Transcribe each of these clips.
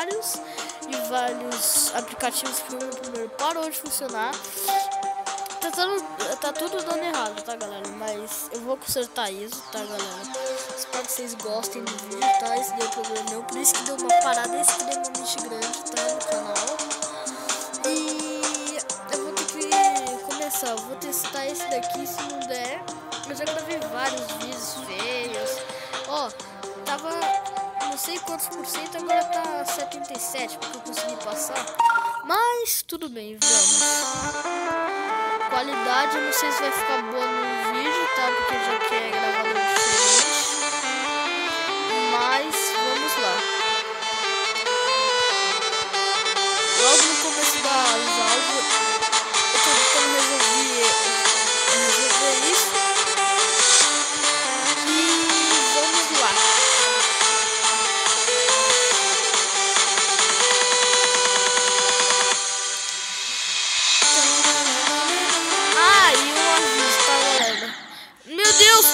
vários e vários aplicativos que o primeiro parou de funcionar. Tá, tudo, tá tudo dando errado, tá galera? Mas eu vou consertar isso, tá galera? Espero que vocês gostem do vídeo, tá? Esse deu problema meu, por isso que deu uma parada, esse que deu uma mente grande, tá? No canal. E eu vou ter que começar, eu vou testar esse daqui, se não der. Eu já gravei vários vídeos feios. Sei quantos por cento, agora tá 77, porque eu consegui passar. Mas tudo bem, vamos. Qualidade, não sei se vai ficar boa no vídeo, tá? Porque já que é gravador diferente. Mas vamos lá. Logo no começo das aulas,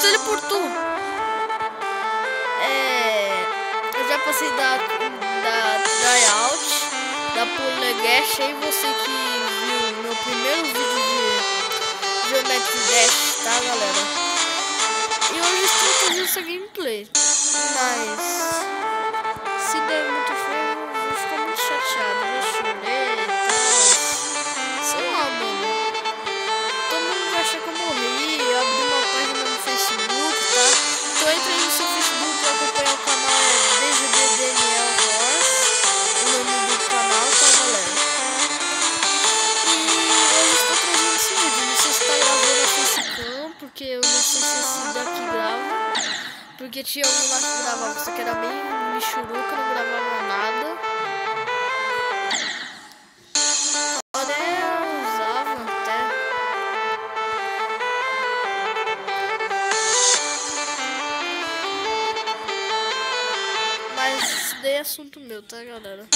Deus, teleportou! É. Eu já passei da, da tryout, da Polegast, aí você que viu meu primeiro vídeo de Geometry Dash, tá galera? E hoje estou fazendo essa gameplay. Mas se der muito feio, eu vou ficar muito chateado. Tinha um lá que gravava, só que era bem michuruca, não gravava nada. Daí é assunto meu, tá, galera?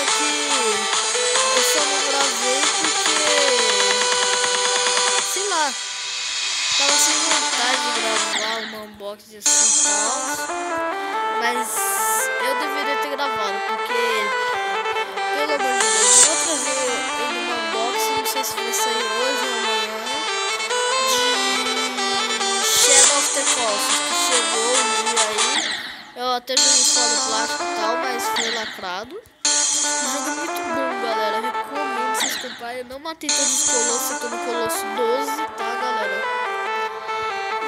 Só que eu só não gravei porque, sei lá, tava sem vontade de gravar uma unboxing assim e tal. Mas eu deveria ter gravado, porque, pelo amor de Deus, eu vou trazer numa unboxing, não sei se vai sair hoje ou amanhã, de Shadow of the Colossus, que chegou um dia aí. Eu até joguei fora o plástico e tal, mas foi lacrado. Um jogo muito bom, galera. Recomendo vocês comprarem. Eu não matei todos os colossos, eu tô no colosso 12, tá, galera?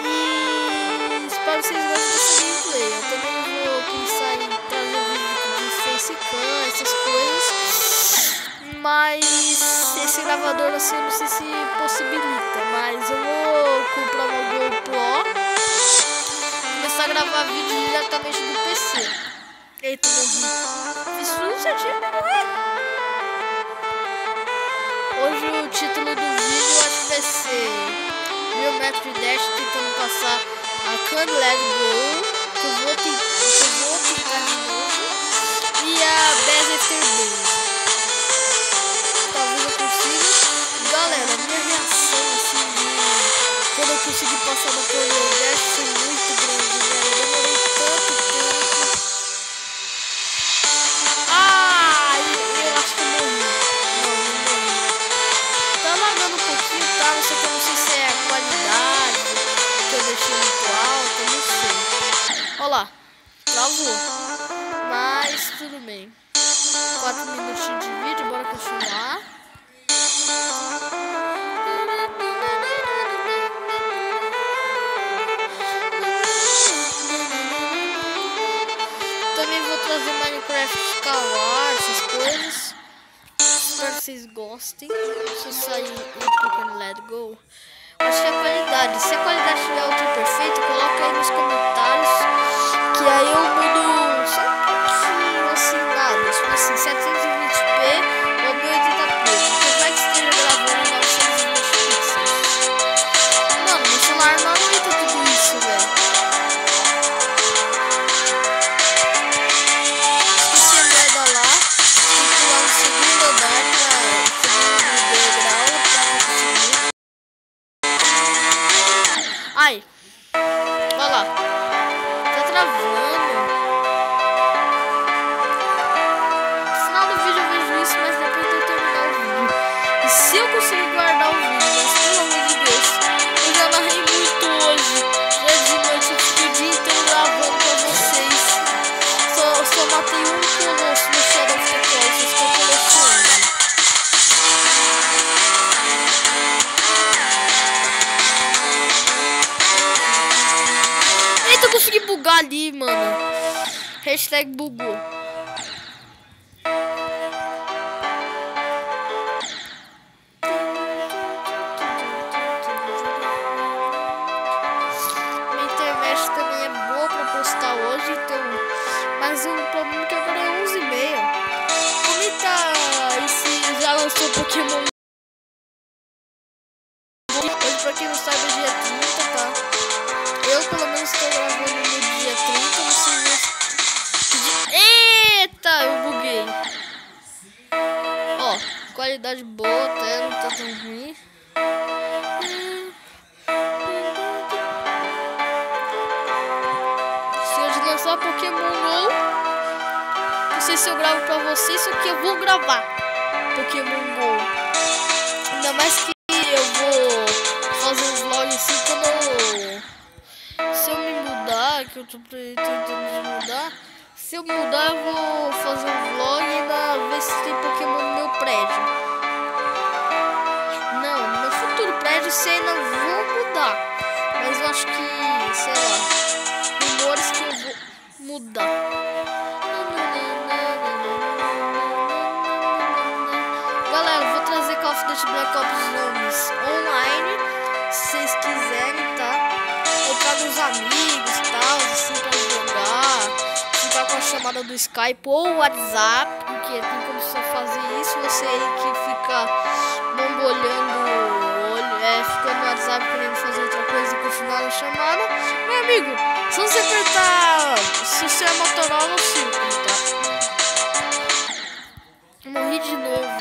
E espero que vocês gostem dessa gameplay. Eu também vou pensar em trazer vídeo de facecam, essas coisas. Mas esse gravador assim, não sei se possibilita. Mas eu vou comprar uma GoPro. Começar a gravar vídeo diretamente do PC. Eita, morri. Tudo certinho pra morrer. Hoje o título do vídeo acho que vai ser Geometry Dash tentando passar a Can Let que eu vou, que eu vou tentar de novo, e a Best After Base. Talvez eu consiga. Galera, minha reação assim de quando eu consegui passar no Power Dash foi muito Mas tudo bem. 4 minutinhos de vídeo, bora continuar. Também vou trazer Minecraft escalar, essas coisas. Espero que vocês gostem. Eu sair um pouco Let Go. Acho é a qualidade. Se a qualidade estiver ultra perfeita, coloca aí nos comentários. Que aí eu mudo só um pouquinho assim, nada. Tipo assim, 720p consegui bugar ali, mano. Hashtag bugou. Eita, eu buguei. Ó, qualidade boa até, não tá tão ruim. Se hoje lançar Pokémon GO, não sei se eu gravo pra vocês, só que eu vou gravar Pokémon GO. Ainda mais que eu vou fazer uns vlogs assim quando eu... Se eu me mudar, que eu tô tentando mudar, se eu mudar eu vou fazer um vlog e ver se tem Pokémon no meu prédio. Não, no meu futuro prédio se ainda vou mudar. Mas eu acho que, sei lá, rumores que eu vou mudar. Galera, vou trazer Call of Duty Black Ops Zombies online, se vocês quiserem, tá? Eu trago os amigos e tal, assim, pra chamada do Skype ou WhatsApp, porque tem como só fazer isso. Você aí que fica bombolhando o olho, é, fica no WhatsApp querendo fazer outra coisa e continuar a chamada. Meu amigo, se você apertar, se você é Motorola ou Círculo, tá? Morri de novo.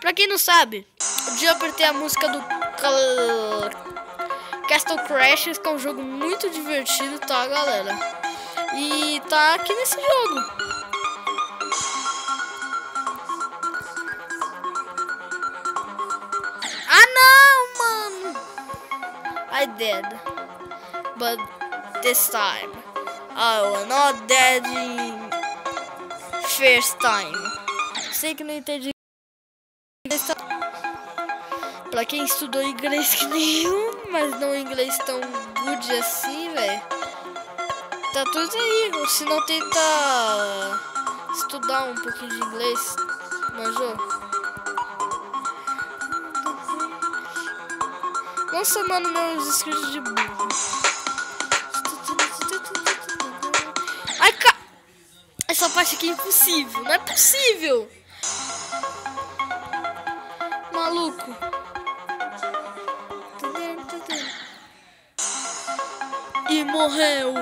Pra quem não sabe, o Jumper tem a música do Castle Crashers, que é um jogo muito divertido, tá, galera? E tá aqui nesse jogo. Ah, não, mano! I did. But this time, I will not dead in first time. Sei que não entendi. Quem estudou inglês que nenhum, mas não inglês tão good assim, velho. Tá tudo aí. Se não tenta estudar um pouquinho de inglês, manjou? Não somando meus inscritos de burro. Ai, ca... Essa parte aqui é impossível. Não é possível. Maluco. Morreu.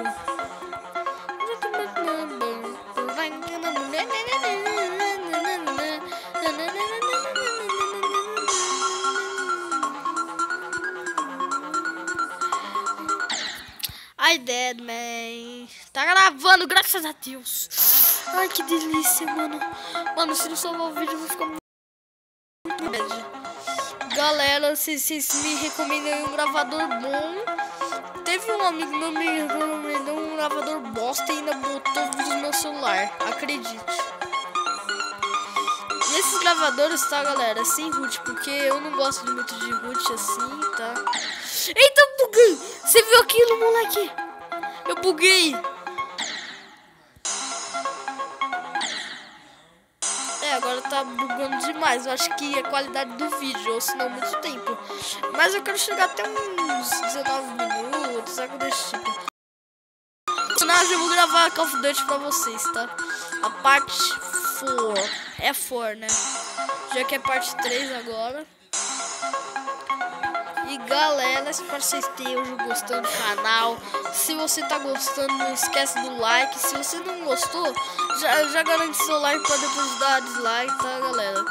I dead, man. Tá gravando, graças a Deus. Ai, que delícia, mano. Mano, se não salvar o vídeo, eu vou ficar muito. Galera, se vocês me recomendam um gravador bom. Teve um amigo meu me recomendou um gravador bosta e ainda botou vídeo no meu celular. Acredite. E esses gravadores, tá, galera? Sem root, porque eu não gosto muito de root assim, tá? Eita, buguei! Você viu aquilo, moleque? Eu buguei! Agora tá bugando demais. Eu acho que é a qualidade do vídeo, ou se não, muito tempo. Mas eu quero chegar até uns 19 minutos, algo desse tipo. Senão eu vou gravar Call of Duty pra vocês, tá? A parte 4. É 4, né? Já que é parte 3 agora. Galera, espero que vocês estejam gostando do canal. Se você tá gostando, não esquece do like. Se você não gostou, já, já garante seu like para depois dar dislike, tá galera?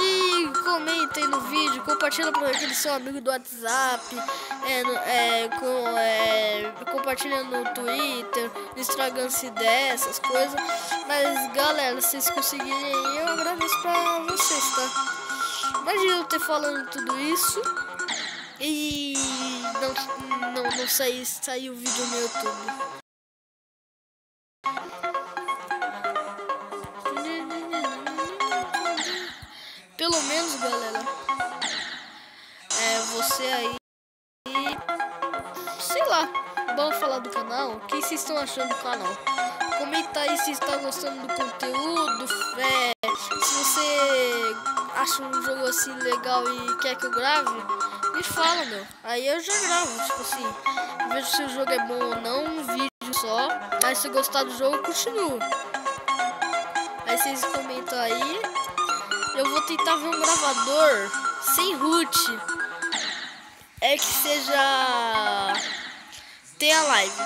E comentem no vídeo, compartilha para aquele seu amigo do WhatsApp, é, é, com, é, compartilha no Twitter, no Instagram se der, essas coisas. Mas galera, se vocês conseguirem eu agradeço pra vocês, tá? Imagina eu ter falando tudo isso e não, não, não sair, sair o vídeo no YouTube. Pelo menos, galera, é você aí, sei lá, vamos falar do canal. O que vocês estão achando do canal? Comenta aí se está gostando do conteúdo, é, se você acha um jogo assim legal e quer que eu grave me fala, meu. Aí eu já gravo, tipo assim, vejo se o jogo é bom ou não, um vídeo só. Aí se gostar do jogo, continuo. Aí vocês comentam aí. Eu vou tentar ver um gravador sem root. É que seja... Tenha live.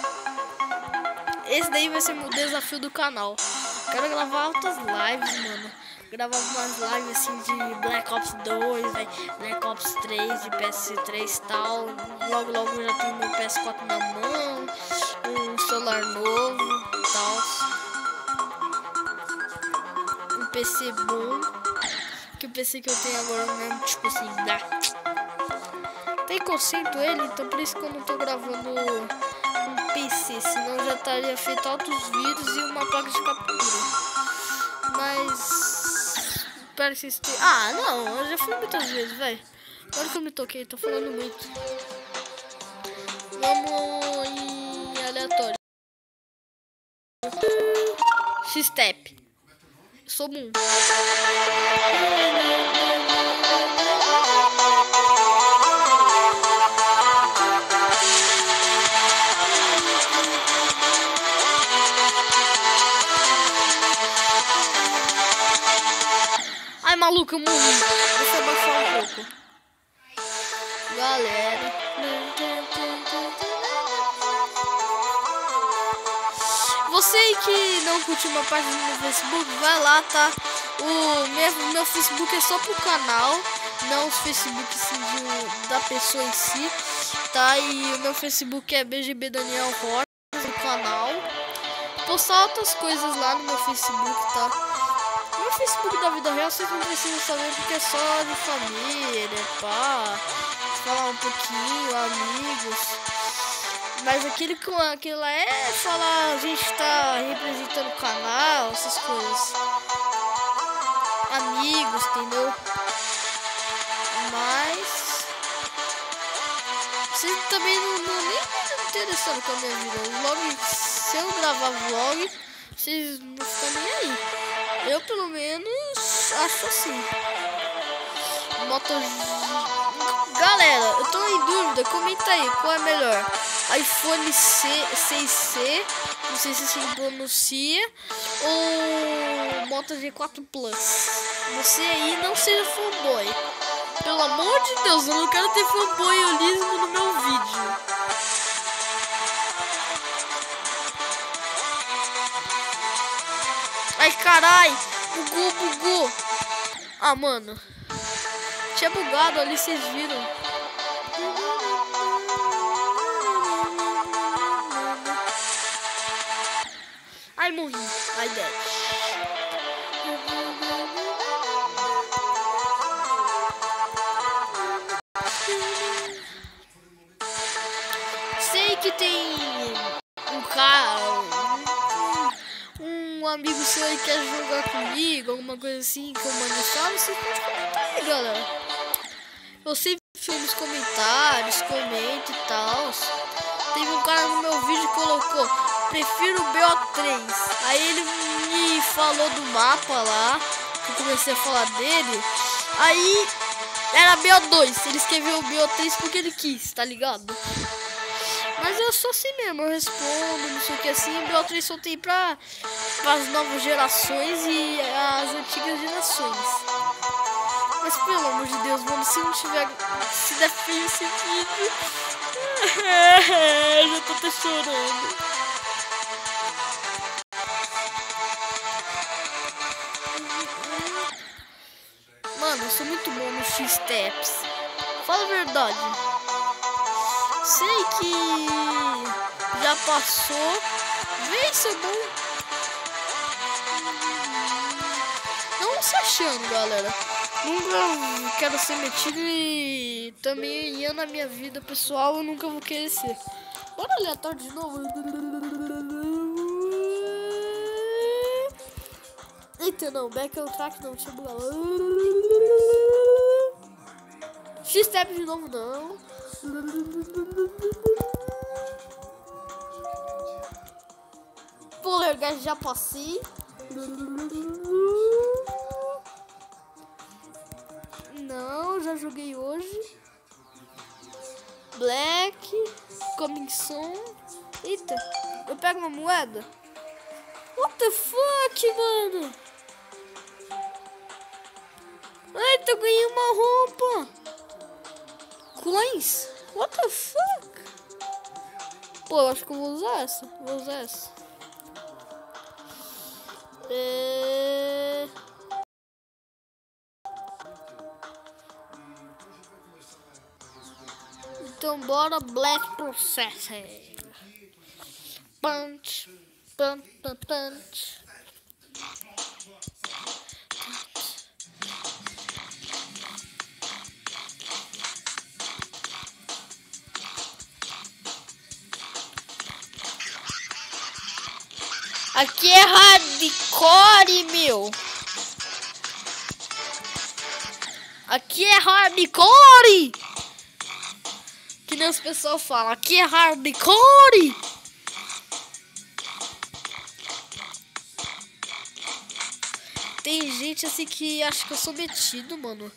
Esse daí vai ser o desafio do canal. Quero gravar altas lives, mano gravava umas lives assim de Black Ops 2, né? Black Ops 3, de PS3 e tal. Logo, logo já tenho meu PS4 na mão, um celular novo e tal. Um PC bom. Que o PC que eu tenho agora mesmo, tipo assim, dá. Tem conceito ele, então por isso que eu não tô gravando um PC, senão já estaria feito altos vídeos e uma placa de captura. Mas Tenham... Ah, não, eu já fui muitas vezes, velho. Agora que eu me toquei, tô falando muito. Vamos em aleatório. X-Step. Sou um. Maluco, eu morri. Deixa eu abaixar um pouco. Galera. Você que não curtiu uma página no Facebook, vai lá, tá? O meu, meu Facebook é só pro canal, não os Facebook assim, de, da pessoa em si, tá? E o meu Facebook é BGB Daniel Rocha, no canal. Postar outras coisas lá no meu Facebook, tá? Facebook da vida real vocês não precisam saber porque é só de família, pá, falar um pouquinho, amigos. Mas aquele, aquilo lá é falar, a gente tá representando o canal, essas coisas. Amigos, entendeu? Mas. Vocês também não, não nem interessando com a minha vida. Vlog, se eu gravar vlog, vocês não estão nem aí. Eu, pelo menos, acho assim. Moto... Galera, eu tô em dúvida. Comenta aí qual é melhor. iPhone C, 6C, não sei se assim pronuncia, ou Moto G4 Plus. Você aí não seja fanboy. Pelo amor de Deus, eu não quero ter fanboyolismo no meu vídeo. Ai, carai. Bugu, bugu. Ah, mano. Tinha bugado ali, vocês viram. Ai, morri. Ai, dead. Sei que tem um carro amigo seu aí que quer jogar comigo, alguma coisa assim, que eu mando salve, você pode comentar aí, galera. Eu sempre fico nos comentários, comento e tal. Teve um cara no meu vídeo que colocou, prefiro o BO3. Aí ele me falou do mapa lá, que comecei a falar dele. Aí era BO2, ele escreveu o BO3 porque ele quis, tá ligado? Mas eu sou assim mesmo, eu respondo, não sei o que assim. O BO3 só tem pra, as novas gerações e as antigas gerações. Mas pelo amor de Deus, mano, se não tiver. Se der esse vídeo. eu já tô até chorando. Mano, eu sou muito bom no X-Steps. Fala a verdade. Sei que já passou. Vem, seu bom. Se achando, galera. Nunca quero ser metido e também ia na minha vida pessoal, eu nunca vou querer ser. Bora aleatório de novo. Eita, não, back on track não, bugado. X-step de novo não. Polergar já passei. Joguei hoje. Black, Coming Soon. Eita, eu pego uma moeda. What the fuck, mano? Eita, eu ganhei uma roupa. Coins? What the fuck? Pô, eu acho que eu vou usar essa. Vou usar essa. É... Então bora Black. Punch, punch, punch, punch. Aqui é hardcore, meu. Aqui é hardcore. Que os pessoal falam. Aqui é hardcore. Tem gente assim que acha que eu sou metido, mano.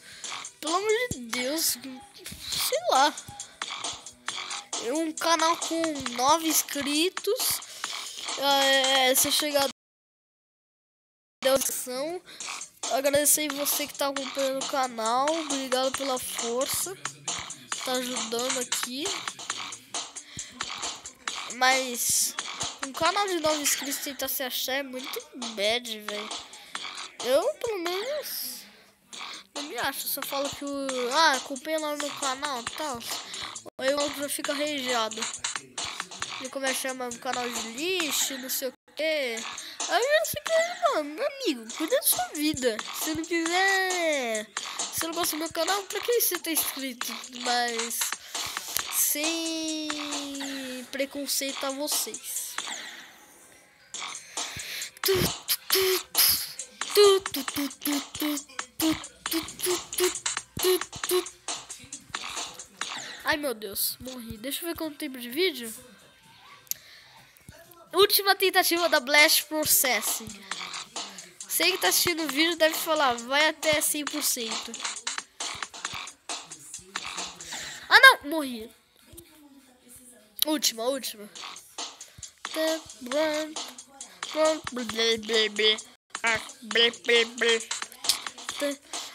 Pelo amor de Deus. Sei lá. Um canal com nove inscritos é, se chegar ação, agradecer você que tá acompanhando o canal, obrigado pela força, tá ajudando aqui. Mas um canal de 9 inscritos tentar se achar é muito bad, velho. Eu, pelo menos, não me acho. Só falo que o. Ah, acompanha lá no canal e tal. Aí o outro já fica rejeado de como é que chama um canal de lixo, não sei o que. Aí eu fiquei, mano, meu amigo, cuida da sua vida. Se não quiser. Se não gosta do meu canal, pra que você tá inscrito? Mas sem preconceito a vocês. Ai meu Deus, morri. Deixa eu ver quanto tempo de vídeo. Última tentativa da Blast Processing. Você que tá assistindo o vídeo deve falar, vai até 100%. Ah não, morri. Última, última.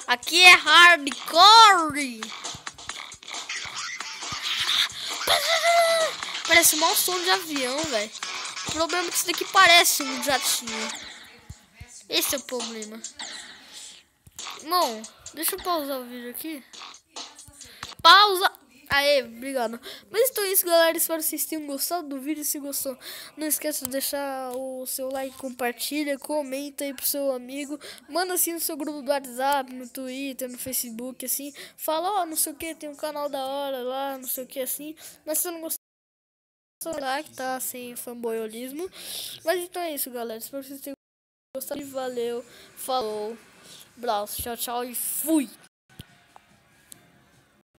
Aqui é hardcore. Parece um mau som de avião, velho. O problema é que isso daqui parece um jatinho. Esse é o problema. Bom, deixa eu pausar o vídeo aqui. Pausa! Aê, obrigado. Mas então é isso, galera. Espero que vocês tenham gostado do vídeo. Se gostou, não esqueça de deixar o seu like, compartilha, comenta aí pro seu amigo. Manda assim no seu grupo do WhatsApp, no Twitter, no Facebook, assim. Fala, ó, oh, não sei o que, tem um canal da hora lá, não sei o que, assim. Mas se não gostou, Será que tá sem fanboyolismo? Mas então é isso, galera. Espero que vocês tenham gostado. Valeu, falou, abraço, tchau, tchau e fui!